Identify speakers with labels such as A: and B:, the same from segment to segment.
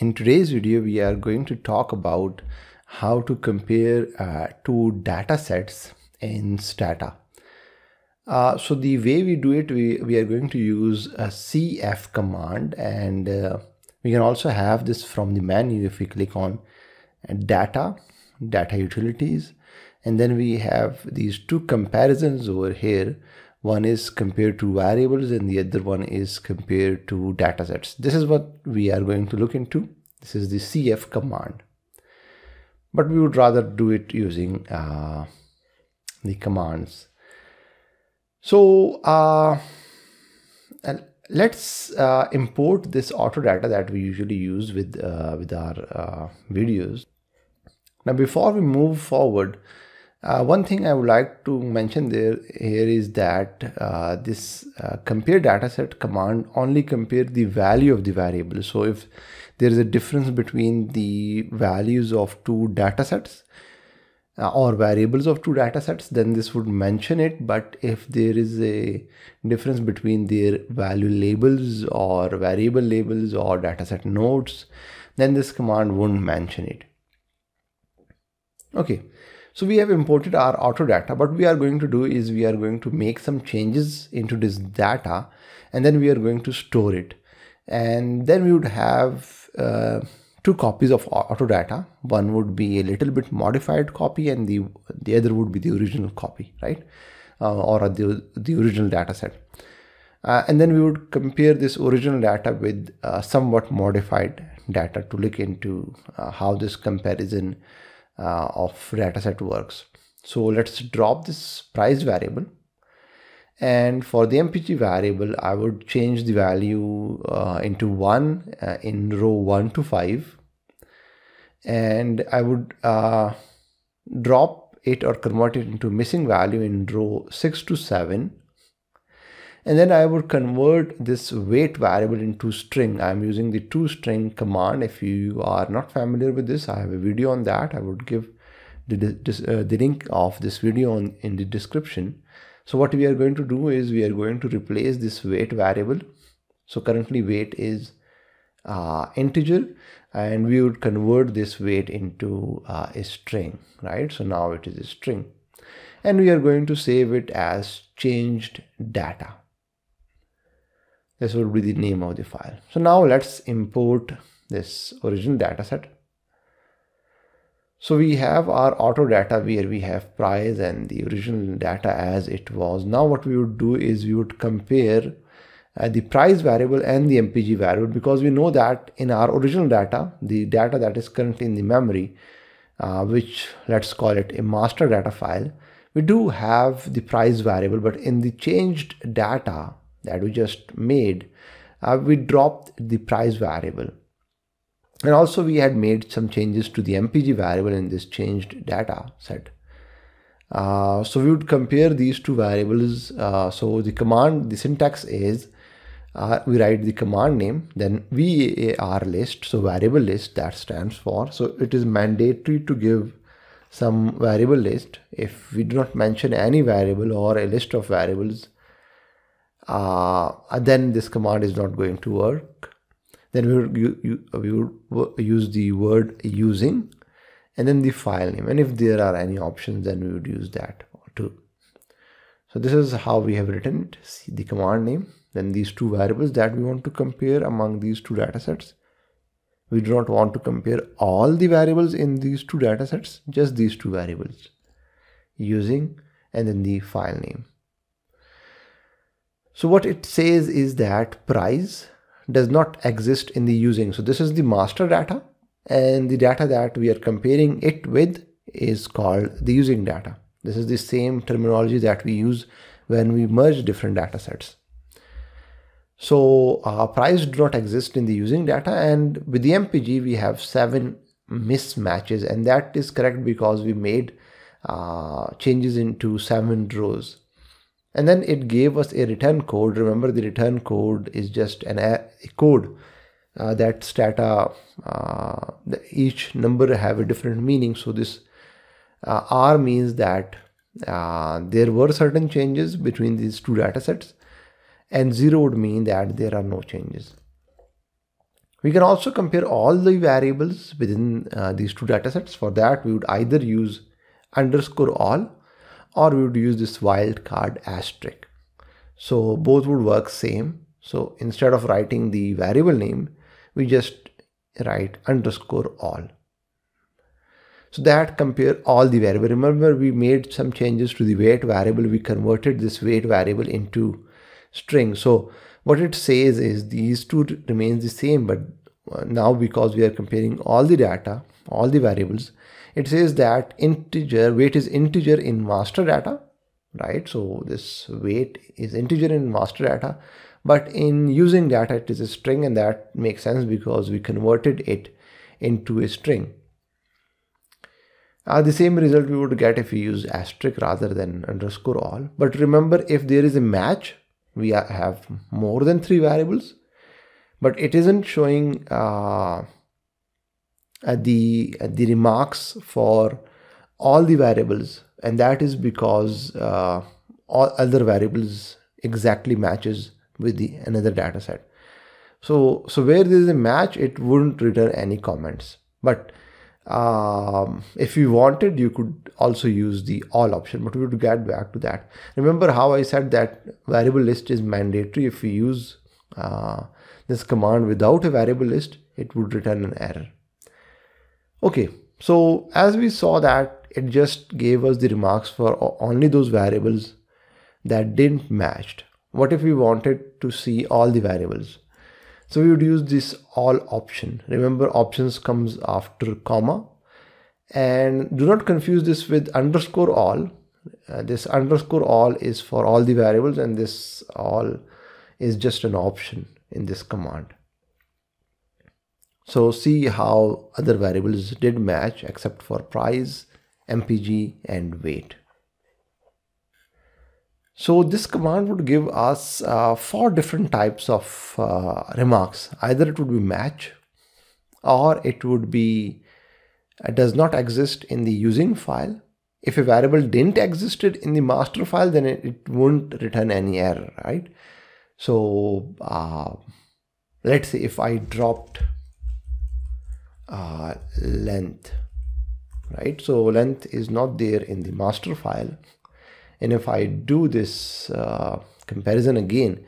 A: In today's video, we are going to talk about how to compare uh, two data sets in Stata. Uh, so the way we do it, we, we are going to use a cf command and uh, we can also have this from the menu if we click on data, data utilities, and then we have these two comparisons over here one is compared to variables and the other one is compared to datasets. This is what we are going to look into. This is the cf command. But we would rather do it using uh, the commands. So uh, let's uh, import this auto data that we usually use with, uh, with our uh, videos. Now before we move forward, uh, one thing I would like to mention there here is that uh, this uh, compare dataset command only compare the value of the variable. So if there is a difference between the values of two datasets uh, or variables of two datasets, then this would mention it. But if there is a difference between their value labels or variable labels or dataset notes, then this command won't mention it. Okay. So we have imported our auto data. What we are going to do is we are going to make some changes into this data and then we are going to store it. And then we would have uh, two copies of auto data. One would be a little bit modified copy and the, the other would be the original copy, right? Uh, or the, the original data set. Uh, and then we would compare this original data with uh, somewhat modified data to look into uh, how this comparison uh, of dataset works. So let's drop this price variable. And for the MPG variable, I would change the value uh, into 1 uh, in row 1 to 5. And I would uh, drop it or convert it into missing value in row 6 to 7 and then I would convert this weight variable into string. I'm using the to string command. If you are not familiar with this, I have a video on that. I would give the, uh, the link of this video on, in the description. So what we are going to do is we are going to replace this weight variable. So currently weight is uh, integer and we would convert this weight into uh, a string, right? So now it is a string and we are going to save it as changed data this would be the name of the file. So now let's import this original data set. So we have our auto data where we have price and the original data as it was. Now what we would do is we would compare uh, the price variable and the MPG variable because we know that in our original data, the data that is currently in the memory, uh, which let's call it a master data file, we do have the price variable, but in the changed data, that we just made, uh, we dropped the price variable. And also we had made some changes to the MPG variable in this changed data set. Uh, so we would compare these two variables. Uh, so the command, the syntax is, uh, we write the command name, then var list, so variable list that stands for. So it is mandatory to give some variable list. If we do not mention any variable or a list of variables, uh, then this command is not going to work. Then we would, you, you, we would use the word using and then the file name. And if there are any options, then we would use that too. So this is how we have written it. See the command name, then these two variables that we want to compare among these two datasets. We do not want to compare all the variables in these two datasets, just these two variables using and then the file name. So what it says is that price does not exist in the using. So this is the master data and the data that we are comparing it with is called the using data. This is the same terminology that we use when we merge different data sets. So uh, price do not exist in the using data and with the MPG we have seven mismatches and that is correct because we made uh, changes into seven rows and then it gave us a return code. Remember the return code is just an a, code uh, that stata uh, each number have a different meaning. So this uh, r means that uh, there were certain changes between these two data sets and zero would mean that there are no changes. We can also compare all the variables within uh, these two datasets. For that, we would either use underscore all or we would use this wildcard asterisk. So both would work same. So instead of writing the variable name, we just write underscore all. So that compare all the variable. Remember we made some changes to the weight variable. We converted this weight variable into string. So what it says is these two remains the same, but uh, now because we are comparing all the data, all the variables, it says that integer weight is integer in master data, right? So this weight is integer in master data, but in using data, it is a string and that makes sense because we converted it into a string. Uh, the same result we would get if we use asterisk rather than underscore all. But remember, if there is a match, we have more than three variables, but it isn't showing uh, the at the remarks for all the variables, and that is because uh, all other variables exactly matches with the another data set. So so where there is a match, it wouldn't return any comments, but um, if you wanted you could also use the all option but we would get back to that. Remember how I said that variable list is mandatory? If we use uh, this command without a variable list it would return an error okay so as we saw that it just gave us the remarks for only those variables that didn't matched what if we wanted to see all the variables so we would use this all option. Remember options comes after comma and do not confuse this with underscore all. Uh, this underscore all is for all the variables and this all is just an option in this command. So see how other variables did match except for price, MPG and weight. So this command would give us uh, four different types of uh, remarks. Either it would be match or it would be uh, does not exist in the using file. If a variable didn't existed in the master file, then it, it won't return any error, right? So uh, let's say if I dropped uh, length, right? So length is not there in the master file. And if I do this uh, comparison again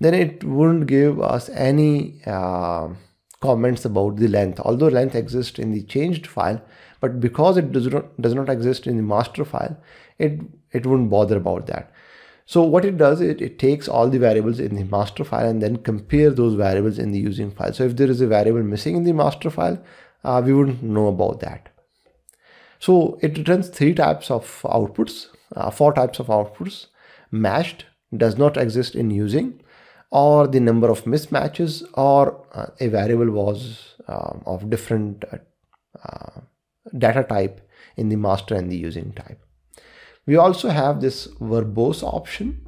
A: then it wouldn't give us any uh, comments about the length. Although length exists in the changed file but because it does not does not exist in the master file it it wouldn't bother about that. So what it does is it takes all the variables in the master file and then compare those variables in the using file. So if there is a variable missing in the master file uh, we wouldn't know about that so it returns three types of outputs uh, four types of outputs matched does not exist in using or the number of mismatches or uh, a variable was um, of different uh, uh, data type in the master and the using type. We also have this verbose option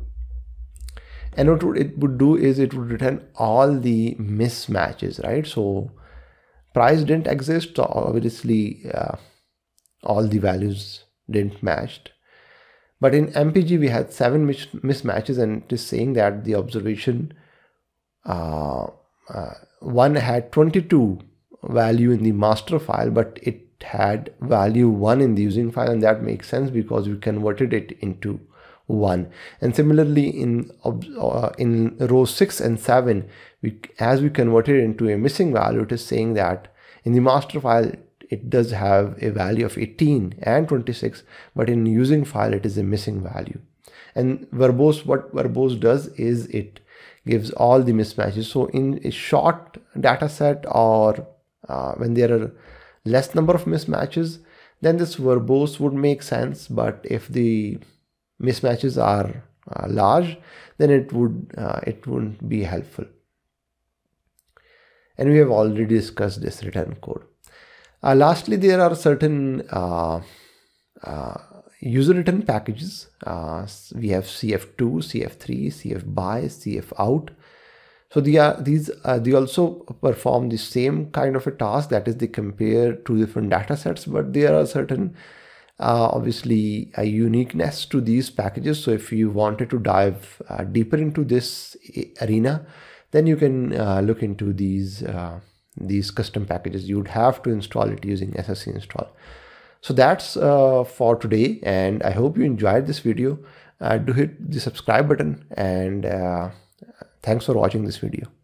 A: and what it would do is it would return all the mismatches, right? So price didn't exist, so obviously uh, all the values didn't matched. But in MPG, we had seven mis mismatches, and it is saying that the observation uh, uh, one had 22 value in the master file, but it had value one in the using file, and that makes sense because we converted it into one. And similarly, in uh, in row six and seven, we as we converted it into a missing value, it is saying that in the master file it does have a value of 18 and 26 but in using file it is a missing value. And verbose what verbose does is it gives all the mismatches. So in a short data set or uh, when there are less number of mismatches then this verbose would make sense. But if the mismatches are uh, large then it would uh, it wouldn't be helpful and we have already discussed this return code uh, lastly, there are certain uh, uh, user written packages. Uh, we have CF2, CF3, CF by, CF out. So they are, these they also perform the same kind of a task that is they compare two different data sets, but there are certain uh, obviously a uniqueness to these packages. So if you wanted to dive deeper into this arena, then you can look into these these custom packages. You would have to install it using SSC install. So that's uh, for today and I hope you enjoyed this video. Uh, do hit the subscribe button and uh, thanks for watching this video.